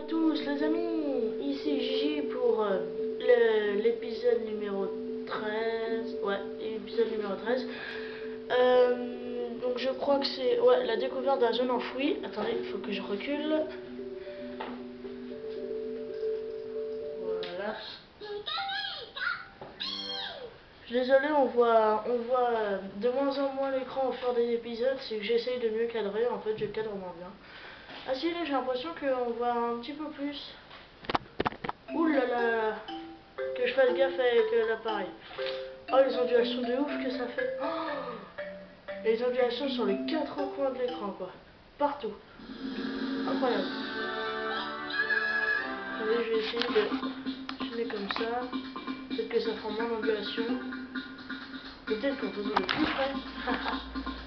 À tous les amis, ici Gigi pour euh, l'épisode numéro 13, ouais, l'épisode numéro 13. Euh, donc je crois que c'est, ouais, la découverte d'un jeune enfoui. Attendez, il faut que je recule. Voilà. Désolé, on voit, on voit euh, de moins en moins l'écran au fur des épisodes, c'est que j'essaye de mieux cadrer, en fait je cadre moins bien. Ah si, là j'ai l'impression qu'on voit un petit peu plus. Ouh là là. Que je fasse gaffe avec euh, l'appareil. Oh, les ondulations de ouf que ça fait. Oh les ondulations sur les quatre coins de l'écran, quoi. Partout. Incroyable. Attendez, je vais essayer de filmer comme ça. Peut-être que ça fera moins d'ondulations. Peut-être qu'en faisant de plus près.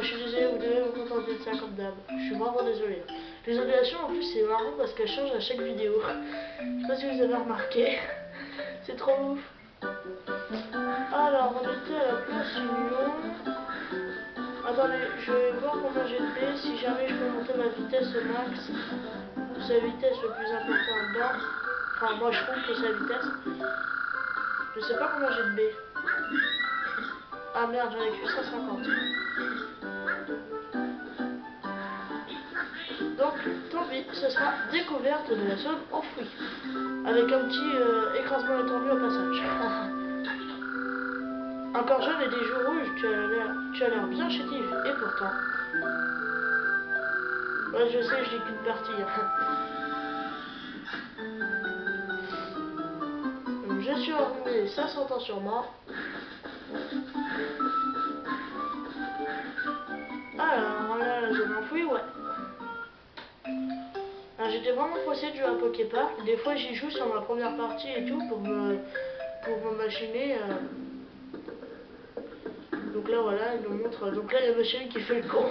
je suis désolé, vous devez vous contenter de ça comme. Je suis vraiment désolé. Les ondulations en plus c'est marrant parce qu'elles changent à chaque vidéo. Je sais pas si vous avez remarqué. C'est trop ouf. Alors on était à la place Union. Attendez, je vais voir combien j'ai de si jamais je peux monter ma vitesse au max. Sa vitesse le plus important dedans. Enfin moi je trouve que sa vitesse. Je sais pas combien j'ai de B. Ah merde, j'en ai que 150. Donc, tant pis, ce sera découverte de la zone enfouie. Avec un petit euh, écrasement étendu au passage. Encore jeune et des joues rouges, tu as l'air, tu as l'air bien chétif. Et pourtant... Ouais, je sais, je dis qu'une partie. hein. Je suis enrhumé, ça s'entend sûrement. Alors, J'étais vraiment pressé de jouer à Poképark. Des fois, j'y joue sur ma première partie et tout pour me, pour me machiner. euh. Donc là, voilà, il nous montre. Donc là, il y a Machine qui fait le con.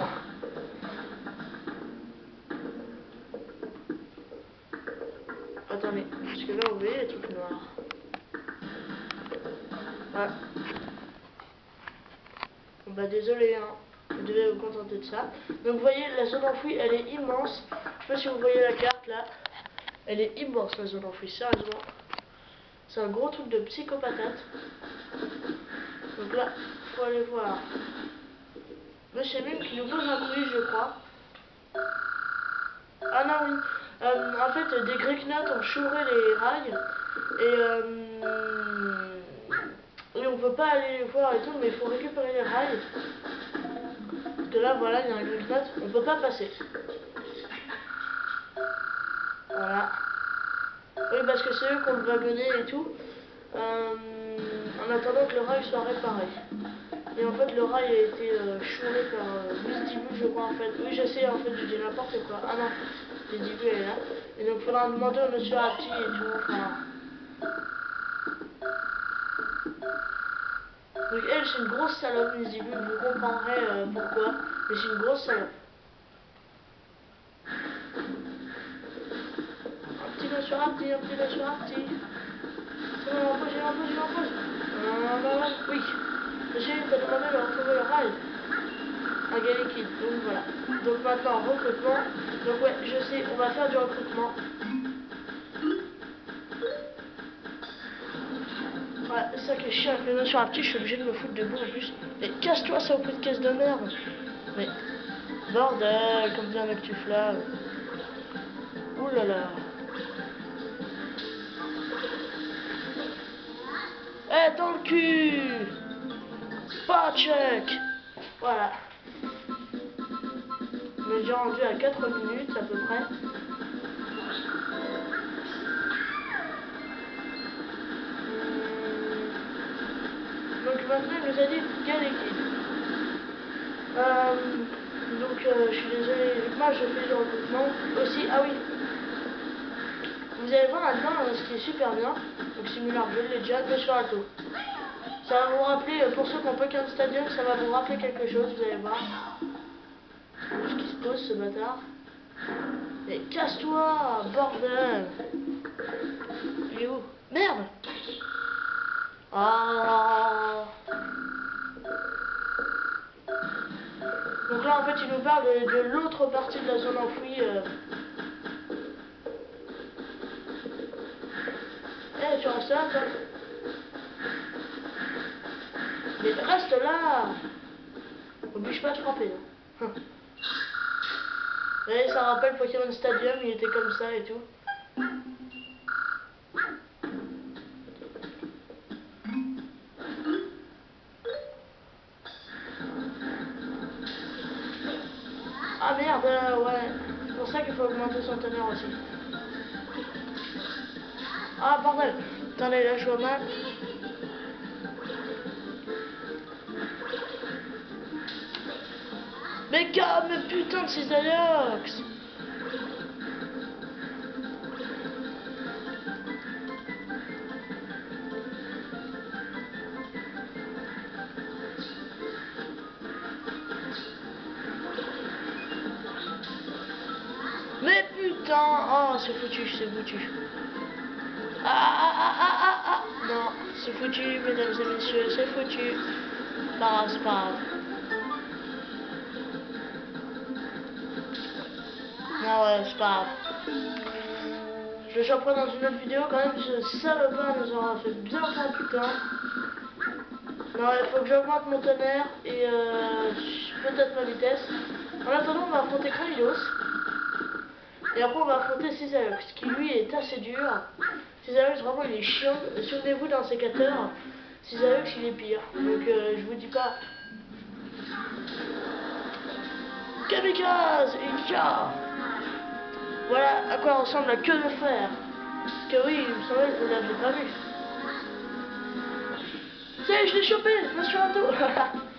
Attendez, parce que là, vous voyez les trucs noirs. Voilà. Bon, bah, désolé, hein. Vous devez vous contenter de ça. Donc vous voyez, la zone enfouie, elle est immense. Je sais pas si vous voyez la carte Elle est immense la zone enfouie, sérieusement. C'est un gros truc de psychopatate. Donc là, faut aller voir. Monsieur Mime qui nous pose un quiz, je crois. Ah non, oui. Euh, en fait, des Greeknuts ont chouré les rails. Et, euh, et on peut pas aller les voir et tout, mais il faut récupérer les rails. Parce que là, voilà, il y a un Greeknut, on peut pas passer. Voilà. Oui, parce que c'est eux qui ont le wagonnet et tout. Euh, en attendant que le rail soit réparé. Et en fait, le rail a été euh, chouré par euh, Miss je crois, en fait. Oui, je sais, en fait, je dis n'importe quoi. Ah non, elle est là. Et donc, il faudra demander au monsieur Rapti et tout. Donc, elle, c'est une grosse salope, Miss. Vous comprendrez euh, pourquoi. Mais c'est une grosse salope. Petit monsieur Rapti, un petit est en pause. Ah, bah, oui. Monsieur, t'as demandé de retrouver le rail. Un gars liquide, donc voilà. Donc maintenant, recrutement. Donc ouais, je sais, on va faire du recrutement. Ouais, c'est ça qui est chiant avec les sur la petite, je suis obligé de me foutre debout en plus. Mais casse-toi, ça au prix de caisse de merde. Mais, bordel, comme bien que tu flaves. Ouh là là. Eh, dans le cul Pas check Voilà. On est déjà rendu à 4 minutes à peu près. Hum. Donc maintenant il nous a dit gars liquide. Euh, donc euh, je suis désolé, moi je fais du recrutement aussi. Ah oui, vous allez voir là-dedans euh, ce qui est super bien. Donc simulateur, je l'ai déjà, Monsieur Alto. Ça va vous rappeler, euh, pour ceux qui ont Pokémon Stadium, ça va vous rappeler quelque chose, vous allez voir. Ce qui se pose ce bâtard? Mais casse-toi, bordel Il est où? Merde Ah Donc là, en fait, il nous parle de, de l'autre partie de la zone enfouie. Euh... Restes là, toi Mais reste là Oblige pas de frapper. Là. Et ça rappelle Pokémon Stadium, il était comme ça et tout. Ah merde, euh, ouais. C'est pour ça qu'il faut augmenter son teneur aussi. Ah bordel Attendez, là je vois mal. Mais comme putain de ces Alox Mais putain Oh c'est foutu, c'est foutu. Non, c'est foutu mesdames et messieurs, c'est foutu. Non, c'est pas grave. Non, ouais, c'est pas grave. Je vais reprendre dans une autre vidéo quand même, ce salopard nous aura fait bien plein putain. Non, il faut que j'augmente mon tonnerre et euh, peut-être ma vitesse. En attendant, on va affronter Kralidos. Et après, on va affronter Césalox, qui lui est assez dur. Césalox, vraiment, il est chiant. Souvenez-vous d'un sécateur, Césalox, il est pire. Donc, euh, je vous dis pas. Kamikaze Icha voilà à quoi ressemble la queue de fer. Parce que oui, il me semblait que vous l'avez pas vu. C'est, je l'ai chopé, monsieur Anto J'avais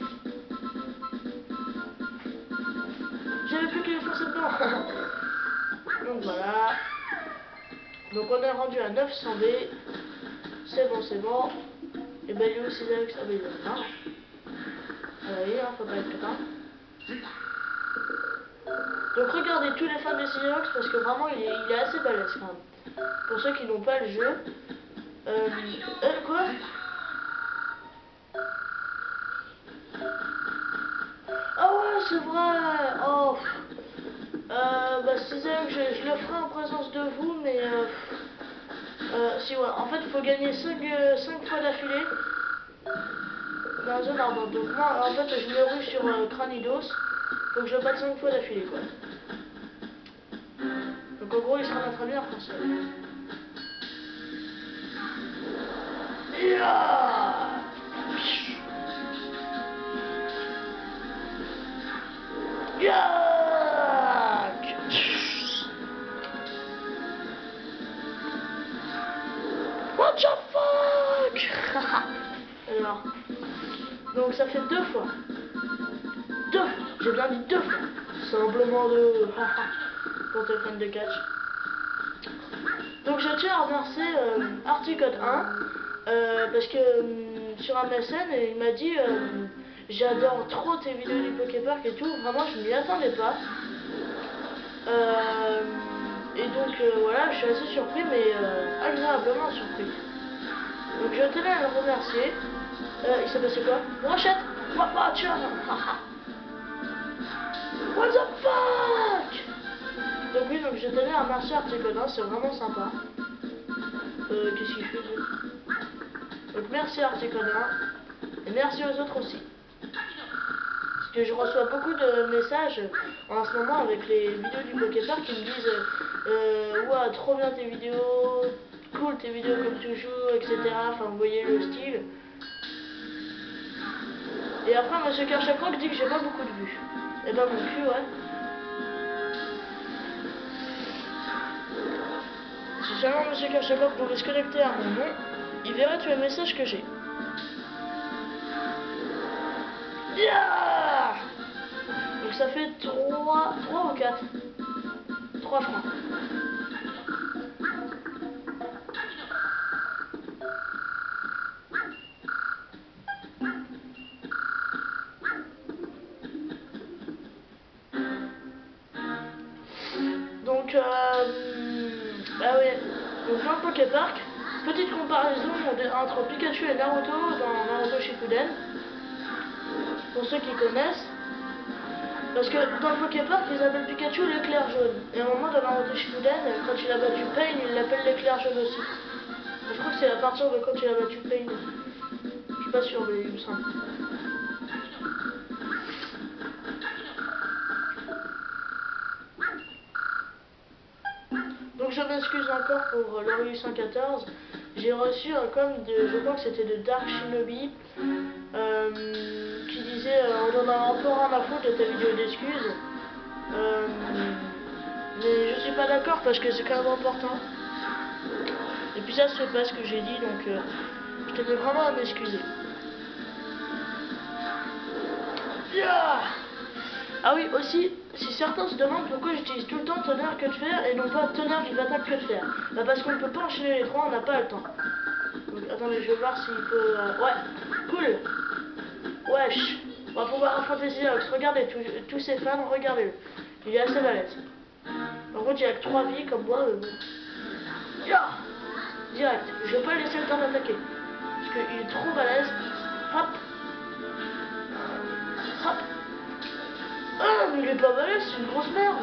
Donc on est rendu à 900 B. C'est bon, c'est bon. Et ben lui aussi avec il est là. Allez, hein, faut pas être content. Donc regardez tous les fans de Cynox parce que vraiment il est, il est, assez balèze quand même. Pour ceux qui n'ont pas le jeu. Euh, euh quoi? Ah ouais c'est vrai Euh, je, le ferai en présence de vous mais euh, euh, si ouais en fait il faut gagner 5, 5 fois d'affilée dans un arbre. Donc moi en fait je me rue sur Cranidos. Faut que je batte 5 fois d'affilée quoi. Donc en gros, il sera très bien français. Yeah Yak Simplement deux pour tes fans de catch. Donc je tiens à remercier euh, Articode 1 euh, parce que euh, sur MSN il m'a dit euh, j'adore trop tes vidéos du Poképark et tout, vraiment je m'y attendais pas. Euh, et donc voilà, je suis assez surpris mais agréablement surpris. Donc je tenais à le remercier. il s'est passé quoi? Brochette tiens What the fuck? Donc oui, donc je tenais à remercier Articonin, c'est vraiment sympa. Euh, qu'est-ce qu'il fait Donc merci Articonin, et merci aux autres aussi. Parce que je reçois beaucoup de messages en ce moment avec les vidéos du Poképark qui me disent euh, ouais, trop bien tes vidéos, cool tes vidéos comme toujours, etc. Enfin, vous voyez le style. Et après, Monsieur Kershakrock dit que j'ai pas beaucoup de vues. Et eh ben mon cul, ouais. Si seulement Monsieur Kachakov pouvait se connecter à mon nom, il verrait tous les messages que j'ai. Yeah Donc ça fait 3, 3 ou 4 3 francs. Euh, ah ouais, donc dans Poképark, petite comparaison entre Pikachu et Naruto dans Naruto Shippuden, pour ceux qui connaissent. Parce que dans le Poképark, ils appellent Pikachu l'éclair jaune. Et un moment, de Shippuden, quand il a battu Pain, il l'appelle l'éclair jaune aussi. Je crois que c'est à partir de quand il a battu Pain. Je suis pas sûr, mais il me semble. Je m'excuse encore pour l'Ori 114. J'ai reçu un com de, je crois que c'était de Dark Shinobi, euh, qui disait euh, on en a encore rien à foutre de ta vidéo d'excuses. Euh, mais je suis pas d'accord parce que c'est quand même important. Et puis ça fait pas ce que j'ai dit donc euh, je tenais vraiment à m'excuser. Ah oui, aussi, si certains se demandent pourquoi j'utilise tout le temps tonnerre que de fer et non pas tonnerre qui attaque que de fer. Bah parce qu'on ne peut pas enchaîner les trois, on n'a pas le temps. Donc attendez, je vais voir s'il peut... euh, Ouais, cool Wesh On va pouvoir affronter Xerox, regardez tous, ces fans, regardez-le. Il est assez balèze. En contre, il a que 3 vies comme moi, bon. Ya Direct, je vais pas laisser le temps d'attaquer. Parce qu'il est trop balèze. Hop Hop ah, mais il est pas balèze, c'est une grosse merde.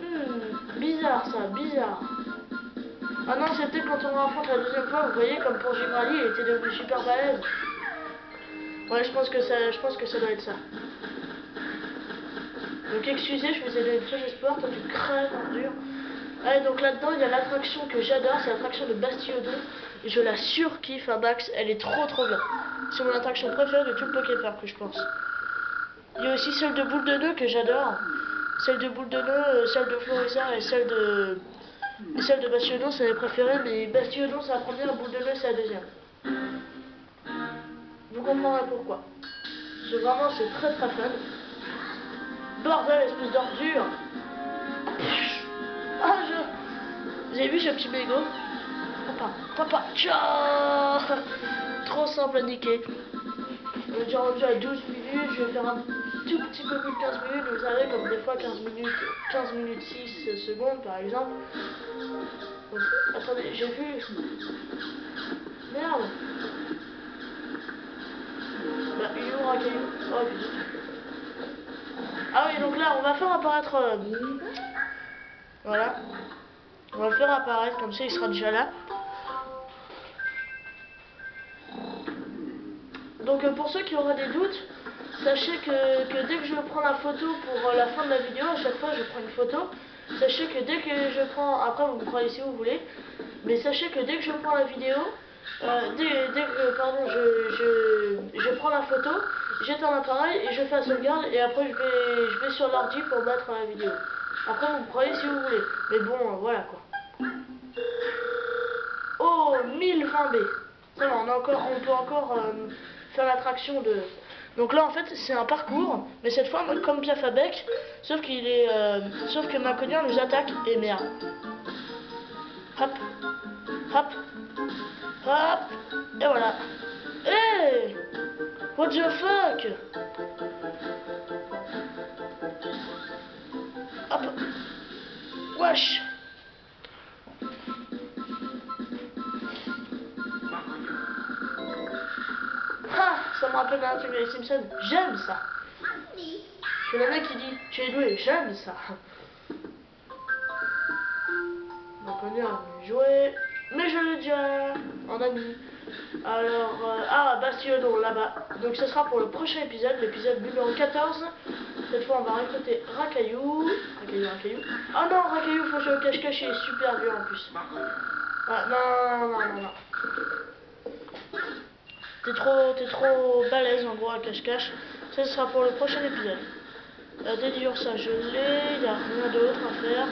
Hmm, bizarre ça, bizarre. Ah non, c'était quand on affronte la deuxième fois, vous voyez, comme pour Gibrali, il était devenu super balèze. Ouais, je pense que ça, je pense que ça doit être ça. Donc excusez, je vous ai donné très espoir, toi tu en dur. Allez, donc là-dedans, il y a l'attraction que j'adore, c'est l'attraction de Bastiodon. Et je la surkiffe à Max, elle est trop trop bien. C'est mon attraction préférée de tout le Poképark, je pense. Il y a aussi celle de boule de nœud que j'adore. Celle de boule de nœud, euh, celle de Florizard et celle de. Celle de Bastiodon, c'est mes préférées, mais Bastiodon c'est la première, boule de nœud c'est la deuxième. Vous comprendrez pourquoi. C'est vraiment, c'est très très fun. Bordel, espèce d'ordure Ah, je... Vous avez vu ce petit mégot Papa, papa, ciao Trop simple à niquer. On est déjà rendu à 12 minutes, je vais faire un tout petit peu plus de 15 minutes, vous savez, comme des fois 15 minutes, 15 minutes 6 secondes par exemple. Attendez, j'ai vu. Merde Bah, il est où Oh. Ah oui, donc là, on va faire apparaître... euh, Voilà. On va le faire apparaître, comme ça il sera déjà là. Donc euh, pour ceux qui auraient des doutes, sachez que, dès que je prends la photo pour euh, la fin de la vidéo, à chaque fois je prends une photo, sachez que dès que je prends, après vous croyez si vous voulez, mais sachez que dès que je prends la vidéo, euh, dès, dès que pardon, je, je, je prends la photo, j'éteins l'appareil et je fais la sauvegarde et après je vais, je vais sur l'ordi pour mettre la vidéo. Après vous me croyez si vous voulez, mais bon voilà quoi. Oh 1020 B. Ça va, on, a encore, on peut encore faire l'attraction de... Donc là en fait c'est un parcours, mais cette fois comme Biafabek, sauf qu'il est... euh, sauf que Maconier nous attaque et merde. Hop, hop, hop, et voilà. Hey! What the fuck? Hop. Wesh ça me rappelle un truc des Simpsons. J'aime ça. Suis le mec qui dit tu es doué, j'aime ça. Donc on est venu jouer, mais je l'ai déjà en ami. Alors, euh, ah, Bastiodon là-bas. Donc ce sera pour le prochain épisode, l'épisode numéro 14. Cette fois on va recruter Rakaillou. Rakaillou, Rakaillou. Ah non, Rakaillou, faut jouer au cache-cache, il super dur en plus. Ah, non, non, non, non. T'es trop, t'es trop balèze en gros à cache-cache. Ça sera pour le prochain épisode. Euh, Dédure ça je l'ai, il a rien d'autre à faire.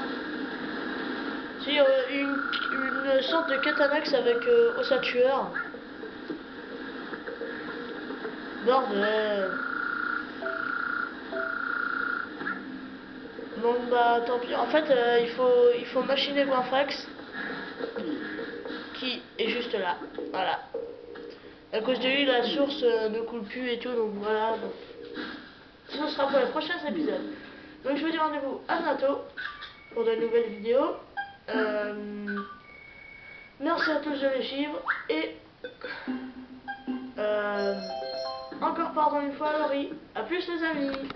Si, euh, une, une sorte de Katanax avec euh, ossature. Bordel. Bon bah tant pis. En fait euh, il faut il faut machiner Winfrex qui est juste là. Voilà. À cause de lui, la source euh, ne coule plus et tout, donc voilà. Donc. Ce sera pour les prochains épisodes. Donc je vous dis rendez-vous à bientôt pour de nouvelles vidéos. Euh, merci à tous de me suivre et euh, encore pardon une fois Laurie. A plus les amis.